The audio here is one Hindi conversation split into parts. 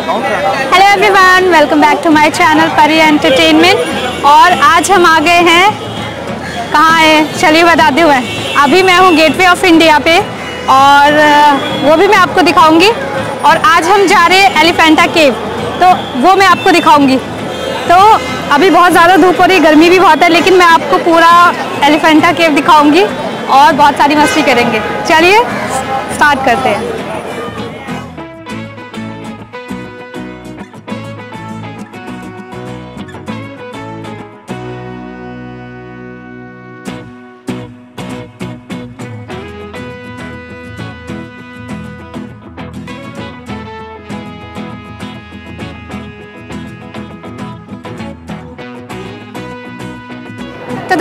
Hello everyone welcome back to my channel Pari entertainment और आज हम आ गए हैं। कहाँ है? चलिए बताते हुए अभी मैं हूँ गेटवे ऑफ़ इंडिया पे। और वो भी मैं आपको दिखाऊँगी। और आज हम जा रहे हैं एलिफेंटा केव तो वो मैं आपको दिखाऊँगी। तो अभी बहुत ज़्यादा धूप हो रही गर्मी भी बहुत है, लेकिन मैं आपको पूरा एलिफेंटा केव दिखाऊँगी और बहुत सारी मस्ती करेंगे। चलिए स्टार्ट करते हैं।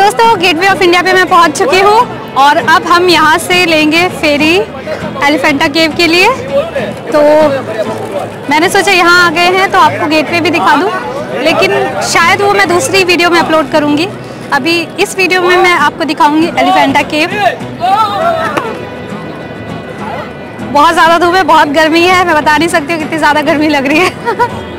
दोस्तों गेटवे ऑफ़ इंडिया पे मैं पहुँच चुकी हूँ और अब हम यहाँ से लेंगे फेरी एलिफेंटा केव के लिए। तो मैंने सोचा यहाँ आ गए हैं तो आपको गेटवे भी दिखा दूँ, लेकिन शायद वो मैं दूसरी वीडियो में अपलोड करूँगी। अभी इस वीडियो में मैं आपको दिखाऊँगी एलिफेंटा केव। बहुत ज़्यादा धूप है, बहुत गर्मी है, मैं बता नहीं सकती हूँ कितनी ज़्यादा गर्मी लग रही है।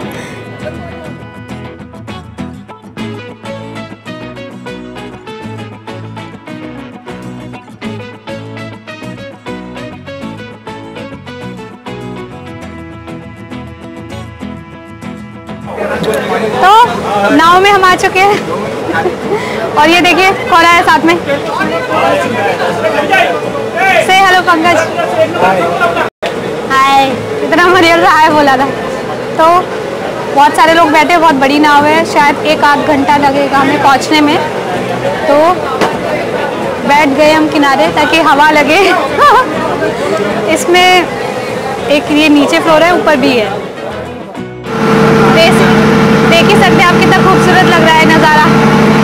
आ चुके हैं। और ये देखिए, कौन आया साथ में? से हेलो पंकज। हाय इतना मरियल हाय बोला था। तो बहुत सारे लोग बैठे, बहुत बड़ी नाव है। शायद एक आध घंटा लगेगा हमें पहुँचने में। तो बैठ गए हम किनारे, ताकि हवा लगे। इसमें एक ये नीचे फ्लोर है, ऊपर भी है ही। सकते हैं? आप कितना खूबसूरत लग रहा है नज़ारा।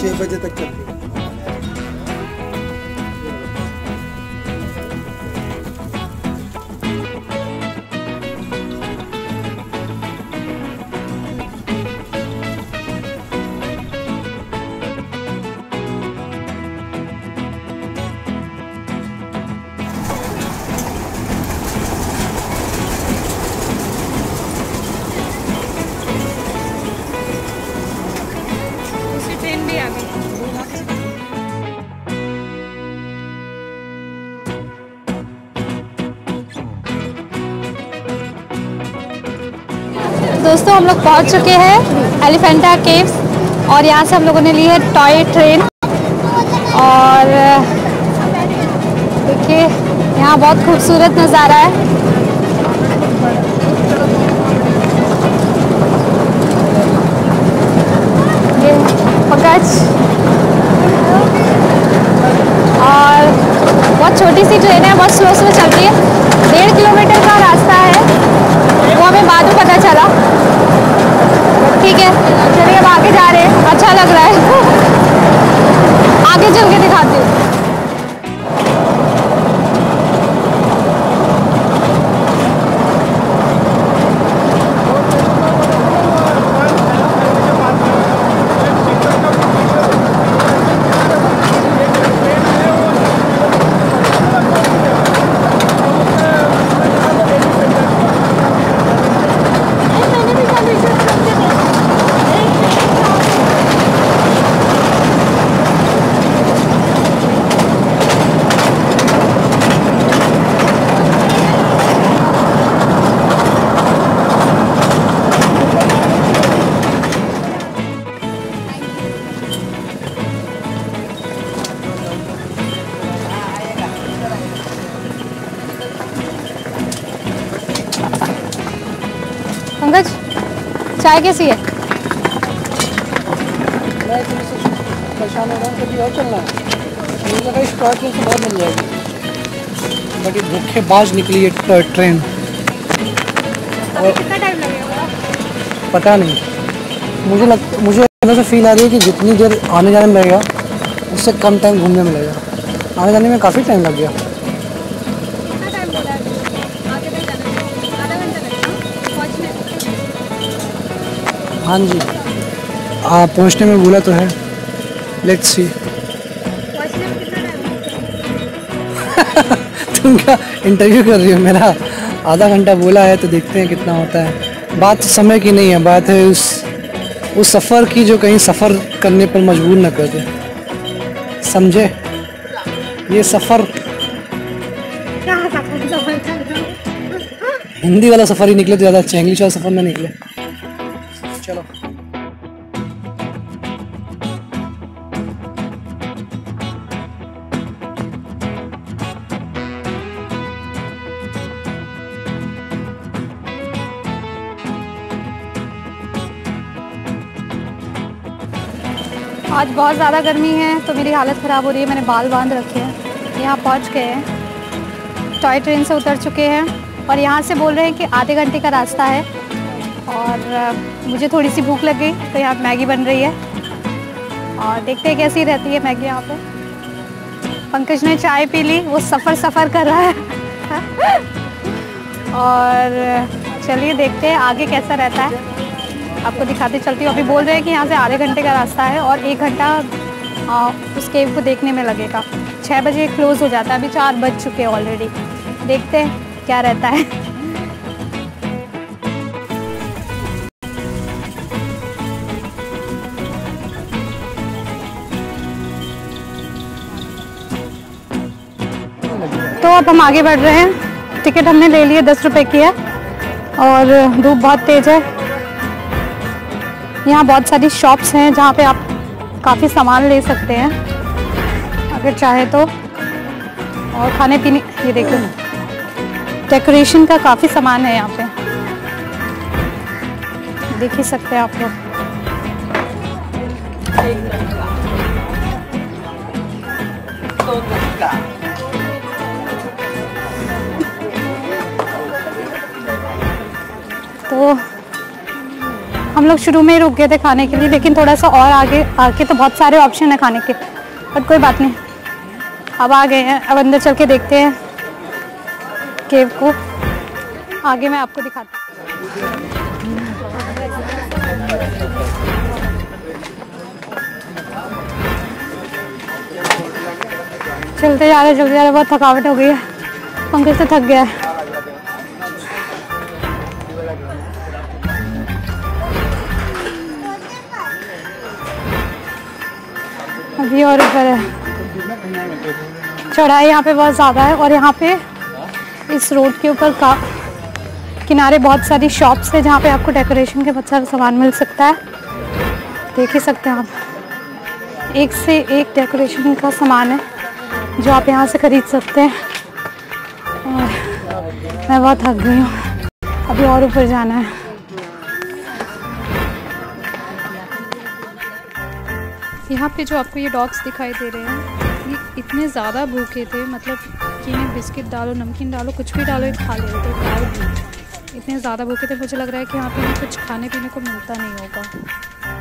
6 बजे तक चल हम लोग पहुँच चुके हैं एलिफेंटा केव्स और यहाँ से हम लोगों ने ली है टॉय ट्रेन। और, देखिए, यहाँ बहुत खूबसूरत नज़ारा है। ये पकच और बहुत छोटी सी ट्रेन है, बहुत स्लो स्लो चलती है। डेढ़ किलोमीटर का रास्ता कैसी है। मैं परेशान हो रहा हूँ कभी और चलना है। मुझे लगा इस से बहुत मिल जाएगी। बट ये धोखेबाज निकली है ट्रेन। और कितना टाइम लगेगा? पता नहीं। मुझे लग मुझे अंदर से फील आ रही है कि जितनी देर आने जाने में लगेगा उससे कम टाइम घूमने में लगेगा। आने जाने में काफ़ी टाइम लग गया। हाँ जी। आ, पहुँचने में बोला तो है। लेट्स सी तुम क्या इंटरव्यू कर रही हो? मेरा आधा घंटा बोला है तो देखते हैं कितना होता है। बात समय की नहीं है। बात है उस उस सफ़र की जो कहीं सफ़र करने पर मजबूर न कर दे। समझे? ये सफ़र हिंदी वाला सफ़र ही निकले तो ज़्यादा अच्छा इंग्लिश वाला सफ़र ना निकले। आज बहुत ज़्यादा गर्मी है तो मेरी हालत ख़राब हो रही है, मैंने बाल बाँध रखे हैं। यहाँ पहुँच गए हैं। टॉय ट्रेन से उतर चुके हैं और यहाँ से बोल रहे हैं कि आधे घंटे का रास्ता है और मुझे थोड़ी सी भूख लग गई तो यहाँ मैगी बन रही है। और देखते हैं कैसी रहती है मैगी यहाँ पर पंकज ने चाय पी ली, वो सफ़र सफ़र कर रहा है। और, चलिए देखते हैं आगे कैसा रहता है। आपको दिखाते चलती हूँ। अभी बोल रहे हैं कि यहाँ से आधे घंटे का रास्ता है और एक घंटा उस केव को देखने में लगेगा। छः बजे क्लोज़ हो जाता है। अभी चार बज चुके हैं ऑलरेडी देखते हैं क्या रहता है। तो अब हम आगे बढ़ रहे हैं। टिकट हमने ले लिए, दस रुपए की है। और धूप बहुत तेज़ है। यहाँ बहुत सारी शॉप्स हैं जहाँ पे आप काफ़ी सामान ले सकते हैं। अगर चाहे तो। और खाने पीने, ये देखो। डेकोरेशन का काफ़ी सामान है यहाँ पे। देख ही सकते हैं आप लोग। तो हम लोग शुरू में ही रुक गए थे खाने के लिए, लेकिन थोड़ा सा और आगे आके तो बहुत सारे ऑप्शन है खाने के बट कोई बात नहीं। अब आ गए हैं, अब अंदर चल के देखते हैं केव को। आगे मैं आपको दिखाती चलते जा रहे चलते जा रहे बहुत थकावट हो गई है। पंकज तो थक गया है। अभी और ऊपर है चढ़ाई यहाँ पे बहुत ज़्यादा है और यहाँ पे इस रोड के ऊपर का किनारे बहुत सारी शॉप्स है जहाँ पे आपको डेकोरेशन के बहुत सारा सामान मिल सकता है। देख ही सकते हैं आप। एक से एक डेकोरेशन का सामान है जो आप यहाँ से खरीद सकते हैं। और मैं बहुत थक गई हूँ। अभी और ऊपर जाना है। यहाँ पे जो आपको ये डॉग्स दिखाई दे रहे हैं, ये इतने ज़्यादा भूखे थे मतलब कि इन्हें बिस्किट डालो, नमकीन डालो, कुछ भी डालो, ये खा ले रहे थे गाय भी इतने ज़्यादा भूखे थे, मुझे लग रहा है कि यहाँ पे कुछ खाने पीने को मिलता नहीं होगा।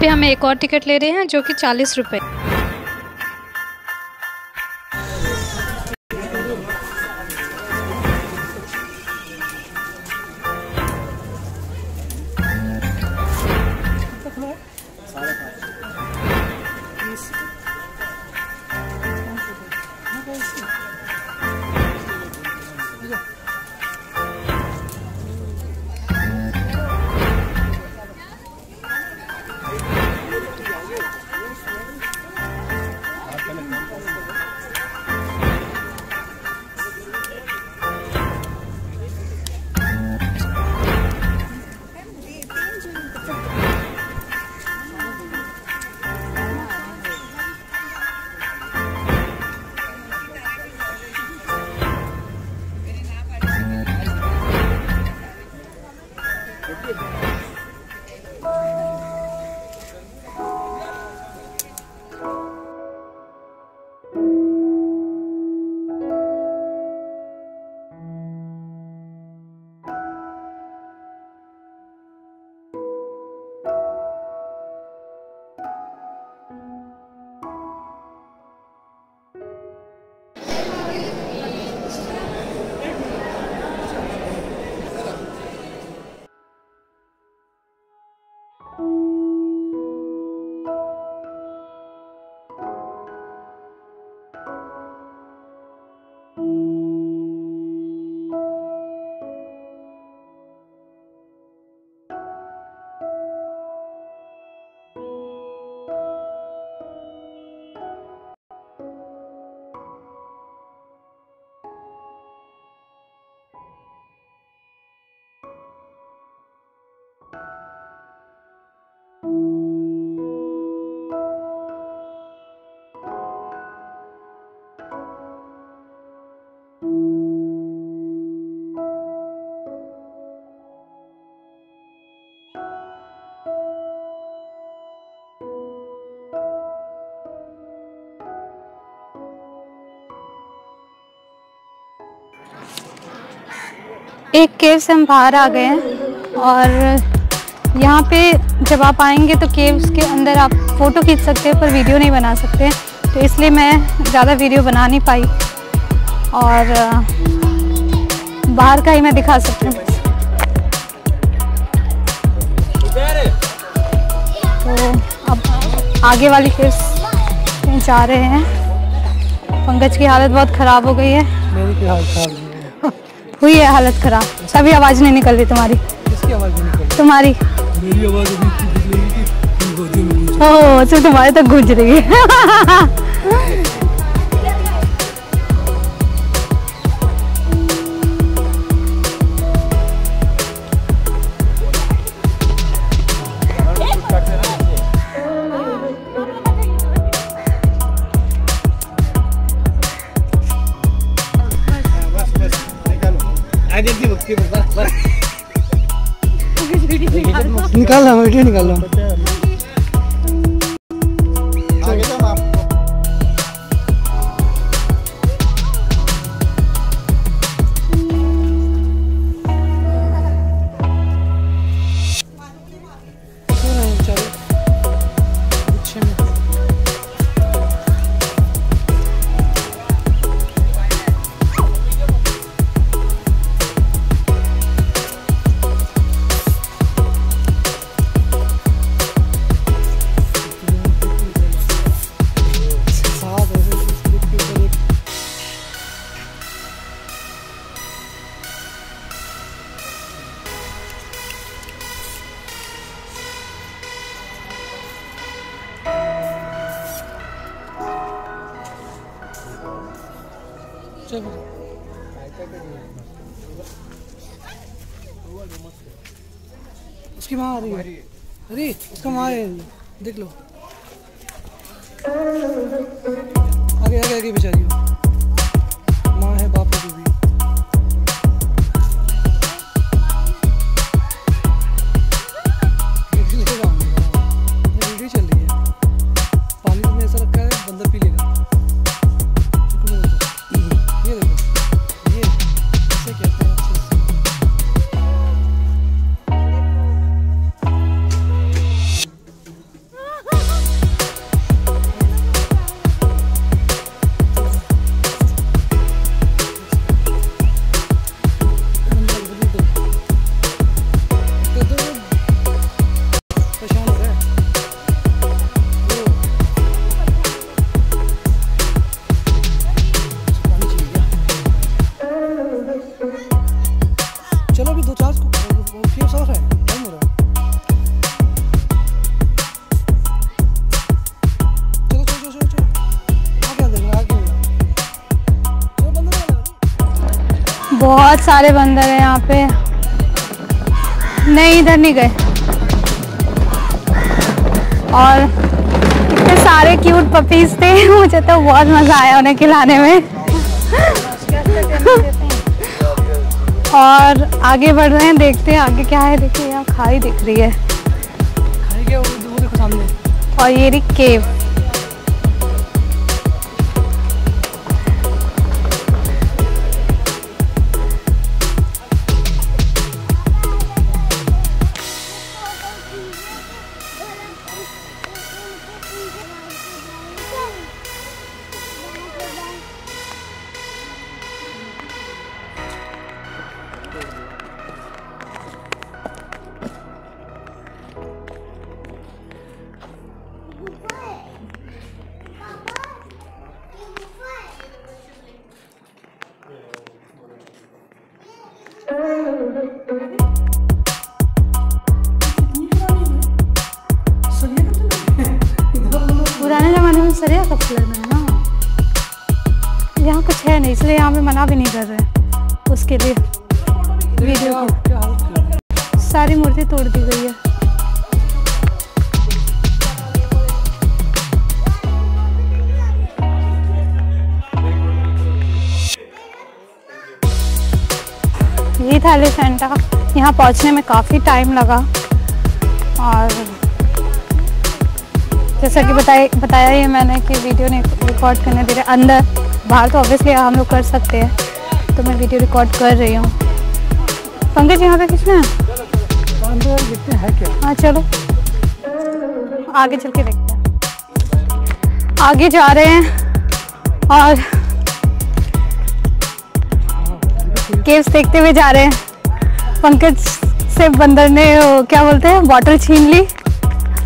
पे हम एक और टिकट ले रहे हैं जो कि चालीस रुपये एक केव से हम बाहर आ गए हैं और यहाँ पे जब आप आएँगे तो केव्स के अंदर आप फ़ोटो खींच सकते हैं, पर वीडियो नहीं बना सकते तो इसलिए मैं ज़्यादा वीडियो बना नहीं पाई और बाहर का ही मैं दिखा सकती हूँ। तो अब आगे वाली केव्स जा रहे हैं। पंकज की हालत बहुत ख़राब हो गई है। मेरी हालत हुई है हालत ख़राब। सभी आवाज़ नहीं निकल रही तुम्हारी। इसकी आवाज़ नहीं निकल तुम्हारी। मेरी आवाज़ ओह तुम्हारे तक गूंज रही है। निकाल रहा हूँ ऐसा रखा सारे बंदर हैं यहाँ पे। नहीं इधर नहीं गए। और इतने सारे क्यूट पपीज थे मुझे तो बहुत मज़ा आया उन्हें खिलाने में। और आगे बढ़ रहे हैं देखते हैं आगे क्या है। देखिए यहाँ खाई दिख रही है। और ये रही केव। यही था एलिफेंटा यहाँ पहुँचने में काफ़ी टाइम लगा। और जैसा कि बताया बताया ही मैंने कि वीडियो ने रिकॉर्ड करने दे रहे अंदर, बाहर तो ऑब्वियसली हम लोग कर सकते हैं। तो मैं वीडियो रिकॉर्ड कर रही हूँ। पंकज, यहाँ पे किसने है हैं है हाँ चलो। आगे चल के देखते हैं। आगे जा रहे हैं। और केव्स देखते हुए जा रहे हैं। पंकज से बंदर ने क्या बोलते हैं बॉटल छीन ली।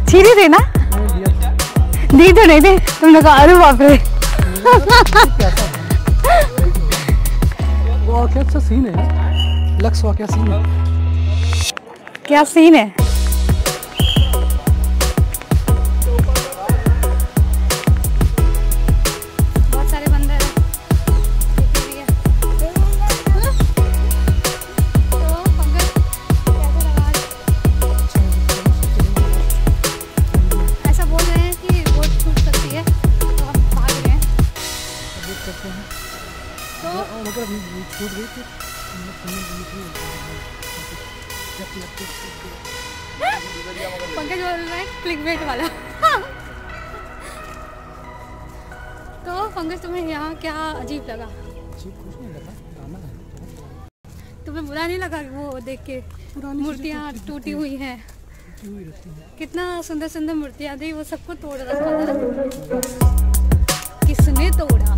छीनी थी ना? दी तो नहीं थी तुमने कहा अरे बाप रे। वो क्या अच्छा सीन है। लक्स वाकया सीन है। क्या सीन है? बुरा नहीं लगा वो देख के? मूर्तियाँ टूटी हुई हैं। टूटी हुई है। कितना सुंदर सुंदर मूर्तियाँ थी वो सबको तोड़ रखा था। किसने तोड़ा?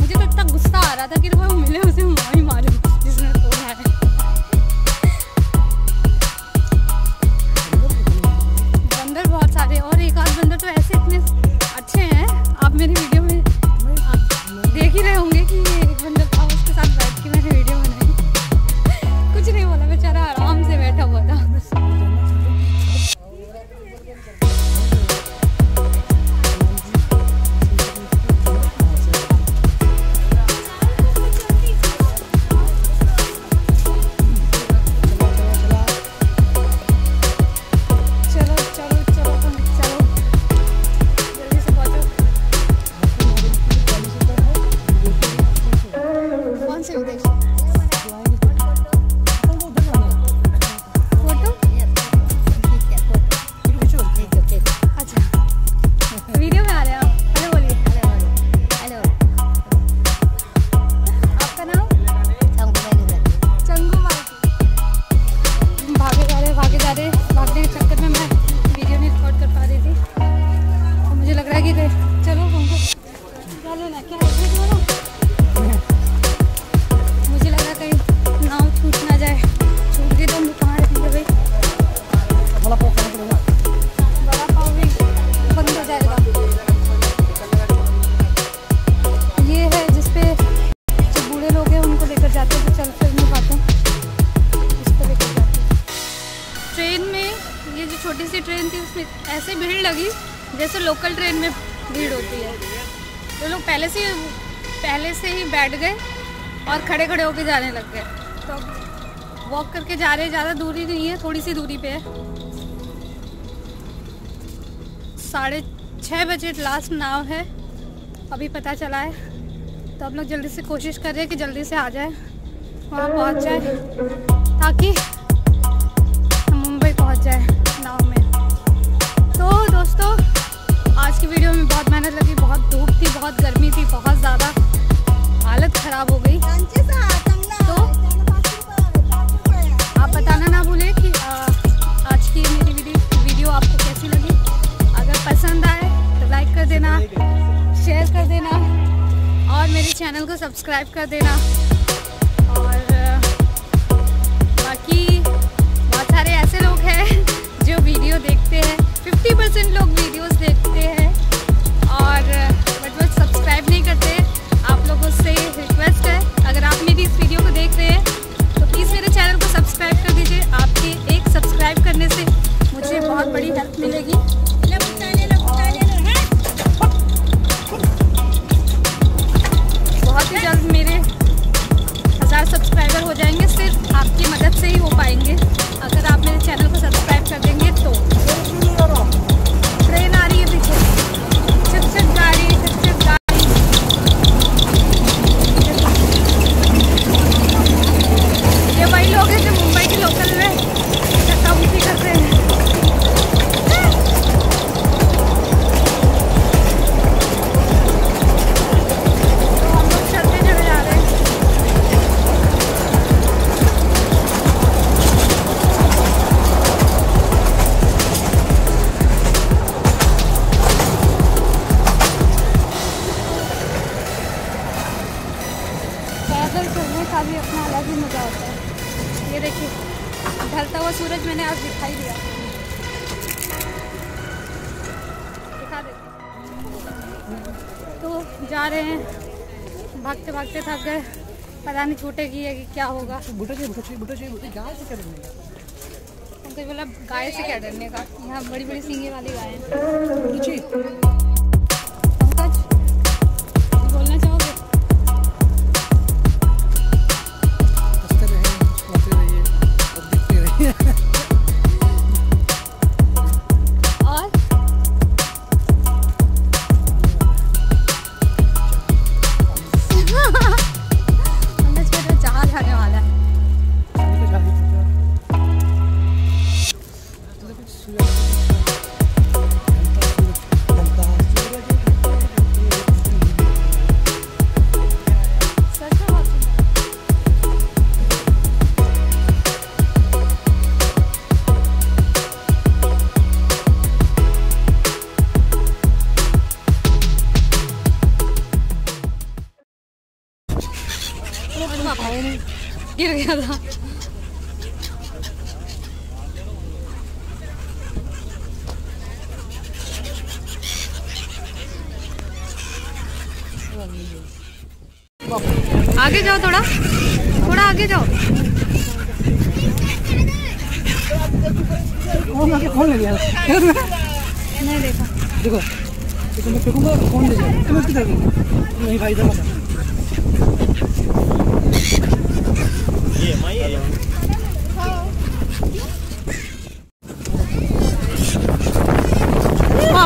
मुझे तो इतना गुस्सा आ रहा था कि वो मिले उसे वहीं मालूम जिसने तोड़ा है। बंदर बहुत सारे और एक आध बंदर तो ऐसे इतने अच्छे हैं। आप मेरी वीडियो ऐसे भीड़ लगी जैसे लोकल ट्रेन में भीड़ होती है। तो लोग पहले से पहले से ही बैठ गए और खड़े खड़े होके जाने लग गए। तो वॉक करके जा रहे ज़्यादा दूरी नहीं है थोड़ी सी दूरी पे है। साढ़े छः बजे लास्ट नाव है, अभी पता चला है। तो हम लोग जल्दी से कोशिश कर रहे हैं कि जल्दी से आ जाए, वहाँ पहुँच जाए, ताकि हम मुंबई पहुँच जाए। आज की वीडियो में बहुत मेहनत लगी, बहुत धूप थी, बहुत गर्मी थी, बहुत ज़्यादा हालत ख़राब हो गई। तो आप बताना ना भूलें कि आज की मेरी वीडियो आपको कैसी लगी? अगर पसंद आए तो लाइक कर देना शेयर कर देना, और मेरे चैनल को सब्सक्राइब कर देना। और, बाकी बहुत सारे ऐसे लोग हैं जो वीडियो देखते हैं। 50% लोग वीडियोस देखते पैदल चलने का भी अपना अलग ही मज़ा होता है। ये देखिए ढलता हुआ सूरज मैंने आज दिखाई दिया। दिखा दे। तो जा रहे हैं। भागते भागते थक गए। पता नहीं छूटेगी है कि क्या होगा। बुटे बोला गाय से क्या डरने का? यहाँ बड़ी बड़ी सिंगे वाली गाय है। था आगे जाओ थोड़ा। थोड़ा आगे जाओ। फ़ोन ले लिया नहीं देखा। देखो फ़ोन ले किधर नहीं भाई इधर मत आओ। बाप रे ओ, बाबा वाले अरे तो बड़ा मेहनत कर